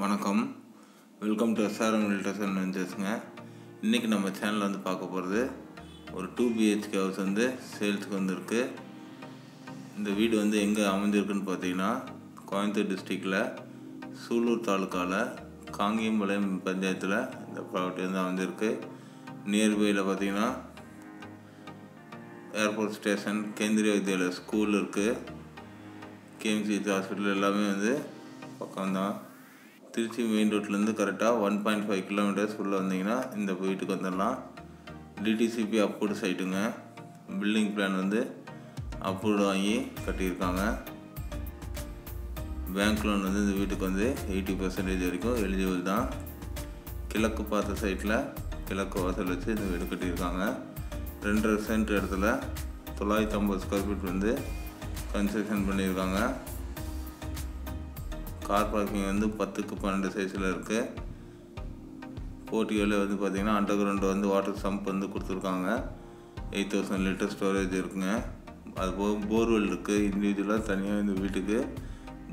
வணக்கம். Welcome to SRM realtors and வெஞ்சர்ஸுங்க இன்றைக்கி நம்ம சேனலில் வந்து பார்க்க போகிறது ஒரு டூ பிஹெச்கே ஹவுஸ் வந்து சேல்ஸுக்கு வந்திருக்கு. இந்த வீடு வந்து எங்கே அமைஞ்சிருக்குன்னு பார்த்தீங்கன்னா கோயம்புத்தூர் டிஸ்ட்ரிக்டில் சூலூர் தாலுக்காவில் காங்கியம்பாளையம் பஞ்சாயத்தில் இந்த ப்ராப்பர்ட்டி வந்து அமைஞ்சிருக்கு. நியர்பையில் பார்த்தீங்கன்னா airport station Kendriya Vidyalaya school இருக்குது கேஎம்சி ஹாஸ்பிட்டல் எல்லாமே வந்து பக்கம்தான். திருச்சி மெயின் ரோட்லேருந்து கரெக்டாக ஒன் பாயிண்ட் ஃபைவ் கிலோமீட்டர்ஸ் உள்ளே வந்தீங்கன்னா இந்த வீட்டுக்கு வந்துடலாம். டிடிசிபி அப்ரூவ்டு சைட்டுங்க பில்டிங் பிளான் வந்து அப்ரூவ்டு வாங்கி கட்டியிருக்காங்க. பேங்க் லோன் வந்து இந்த வீட்டுக்கு வந்து எயிட்டி பர்சன்டேஜ் வரைக்கும் எலிஜிபிள் தான். கிழக்கு பார்த்த சைட்டில் கிழக்கு வாசல் வச்சு இந்த வீடு கட்டியிருக்காங்க. ரெண்டரை சென்ட் இடத்துல தொள்ளாயிரத்தி ஐம்பது ஸ்கொயர் ஃபீட் வந்து கன்ஸ்ட்ரக்ஷன் பண்ணியிருக்காங்க. கார் பார்க்கிங் வந்து பத்துக்கு பன்னெண்டு சைஸில் இருக்குது போட்டிகளில் வந்து பார்த்திங்கன்னா அண்டர் கிரவுண்டு வந்து வாட்டர் சம்ப் வந்து கொடுத்துருக்காங்க. எயிட் தௌசண்ட் லிட்டர் ஸ்டோரேஜ் இருக்குங்க. அதுபோக போர்வெல் இருக்குது இண்டிவிஜுவலாக தனியாக இந்த வீட்டுக்கு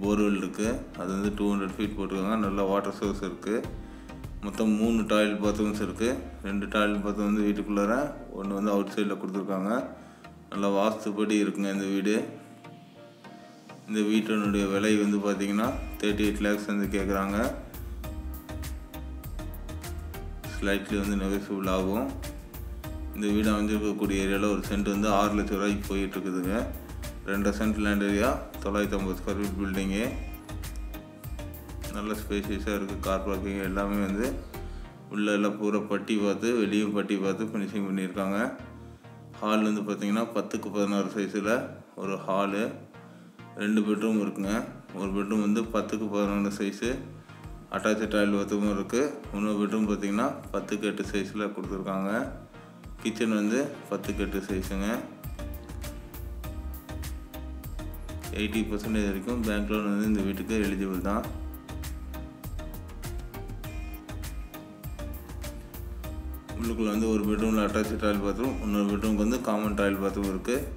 போர்வெல் இருக்குது அது வந்து டூ ஹண்ட்ரட் ஃபீட் போட்டிருக்காங்க. நல்ல வாட்டர் சோர்ஸ் இருக்குது மொத்தம் மூணு டாய்லெட் பாத்ரூம்ஸ் இருக்குது ரெண்டு டாய்லெட் பாத்ரூம் வந்து வீட்டுக்குள்ளார ஒன்று வந்து அவுட் சைடில் கொடுத்துருக்காங்க. நல்லா வாஸ்துப்படி இருக்குங்க இந்த வீடு. இந்த வீட்டினுடைய விலை வந்து பார்த்தீங்கன்னா தேர்ட்டி எயிட் லேக்ஸ் வந்து கேட்குறாங்க. ஸ்லைட்லி வந்து நெகசிபிள் ஆகும். இந்த வீடு அமைஞ்சிருக்கக்கூடிய ஏரியாவில் ஒரு சென்ட் வந்து ஆறு லட்ச ரூபாய்க்கு போயிட்டுருக்குதுங்க. ரெண்டு சென்ட் லேண்ட் ஏரியா தொள்ளாயிரத்தி ஐம்பது ஸ்கொயர் ஃபீட் பில்டிங்கு நல்ல ஸ்பேசியஸாக இருக்குது கார் பார்க்கிங் எல்லாமே வந்து உள்ளே எல்லாம் பூரா பட்டி பார்த்து வெளியும் பட்டி பார்த்து ஃபினிஷிங் பண்ணியிருக்காங்க. ஹால் வந்து பார்த்திங்கன்னா பத்துக்கு பதினாறு சைஸில் ஒரு ஹாலு ரெண்டு பெட்ரூம் இருக்குங்க. ஒரு பெட்ரூம் வந்து பத்துக்கு பதினொன்று சைஸு அட்டாச்சு டாய்லெட் பாத்ரூமும் இருக்குது இன்னொரு பெட்ரூம் பார்த்திங்கன்னா பத்துக்கு எட்டு சைஸில் கொடுத்துருக்காங்க. கிச்சன் வந்து பத்துக்கு எட்டு சைஸுங்க எயிட்டி பர்சன்டேஜ் வரைக்கும் பேங்க் லோன் வந்து இந்த வீட்டுக்கு எலிஜிபிள் தான். உள்ளுக்குள்ளே வந்து ஒரு பெட்ரூமில் அட்டாச்சு டாய்லெட் பாத்ரூம் இன்னொரு பெட்ரூமுக்கு வந்து காமன் டாய்லெட் பாத்ரூம் இருக்குது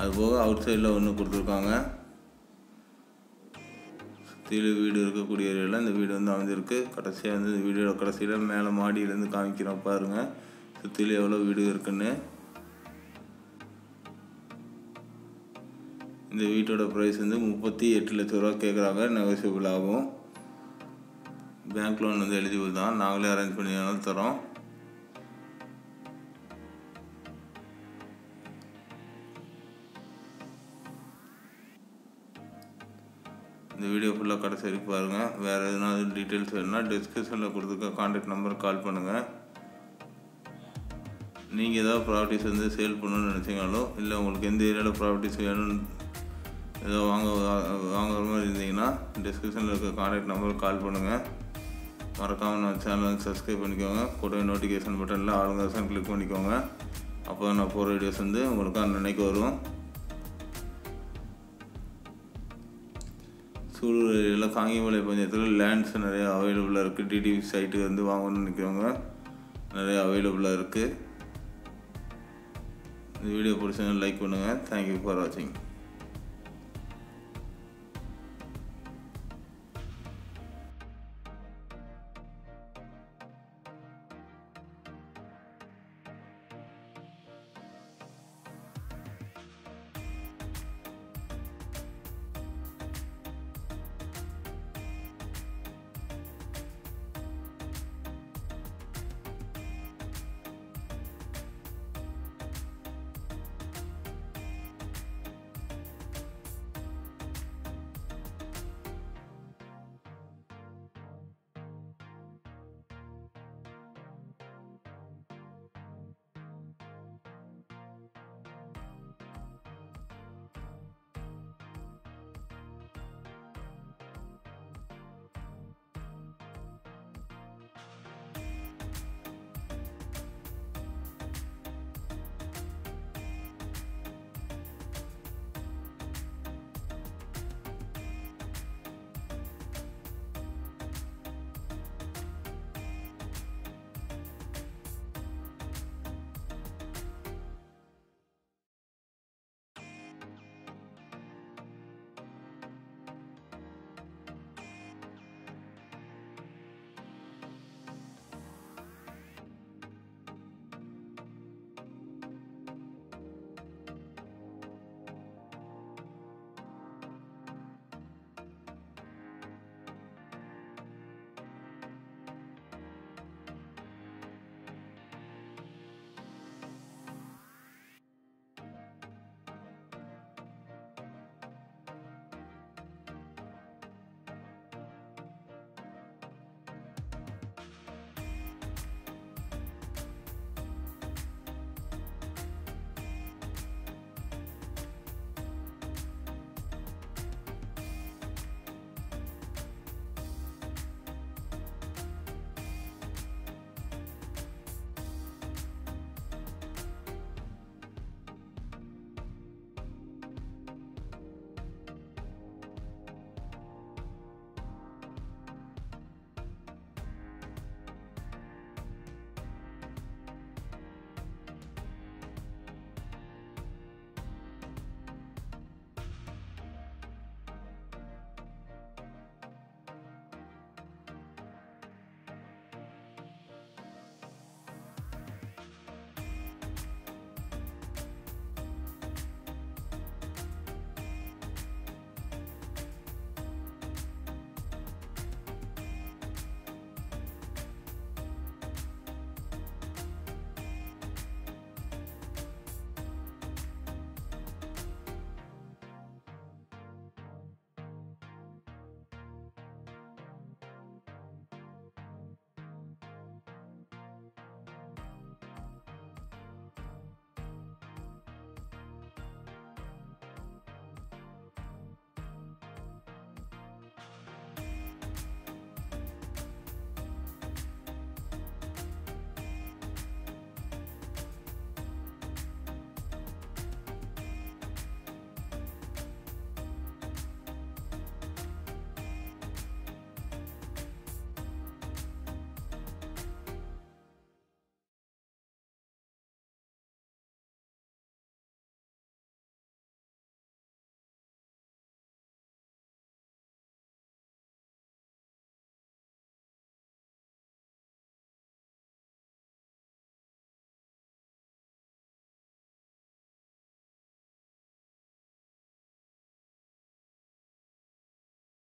அது போக அவுட் சைடில் ஒன்று கொடுத்துருக்காங்க. சுற்றிலும் வீடு இருக்கக்கூடிய ஏரியாவில் இந்த வீடு வந்து அமைஞ்சிருக்கு. கடைசியாக வந்து இந்த வீடியோட கடைசியில் மேலே மாடியிலேருந்து காமிக்கிறோம் பாருங்கள் சுற்றிலும் எவ்வளோ வீடு இருக்குன்னு. இந்த வீட்டோட ப்ரைஸ் வந்து முப்பத்தி எட்டு லட்ச ரூபா கேட்குறாங்க நெகோசியபிள் ஆகும் பேங்க் லோன் வந்து எலிஜிபிள் தான். நாங்களே அரேஞ்ச் பண்ணி தரோம் இந்த வீடியோ ஃபுல்லாக கடைசி வரைக்கும் பாருங்கள் வேறு எதுனா டீட்டெயில்ஸ் வேணுன்னா டிஸ்கிரிப்ஷனில் கொடுத்துருக்க கான்டாக்ட் நம்பர் கால் பண்ணுங்கள் நீங்கள் ஏதாவது ப்ராப்பர்ட்டிஸ் வந்து சேல் பண்ணணும்னு நினச்சிங்கனாலும் இல்லை உங்களுக்கு எந்த ஏரியாவில் ப்ராப்பர்ட்டிஸ் வேணும்னு ஏதோ வாங்க வாங்குற மாதிரி இருந்தீங்கன்னா டிஸ்கிரிப்ஷனில் இருக்க கான்டாக்ட் நம்பர் கால் பண்ணுங்கள் மறக்காமல் நான் சேனல் சப்ஸ்கிரைப் பண்ணிக்கோங்க. கூட நோட்டிஃபிகேஷன் பட்டனில் ஆளுங்க கிளிக் பண்ணிக்கோங்க. அப்போ நான் போகிற வீடியோஸ் வந்து உங்களுக்கு நினைக்க வரும். சூலூர் ஏரியாவில் காங்கிமலை பஞ்சாயத்தில் லேண்ட்ஸ் நிறைய அவைலபிளாக இருக்குது டிடிவி சைட்டு வந்து வாங்கணும்னு நினைக்கிறவங்க நிறைய அவைலபிளாக இருக்குது இந்த வீடியோ பிடிச்சவங்க லைக் பண்ணுங்கள் தேங்க்யூ ஃபார் வாட்சிங்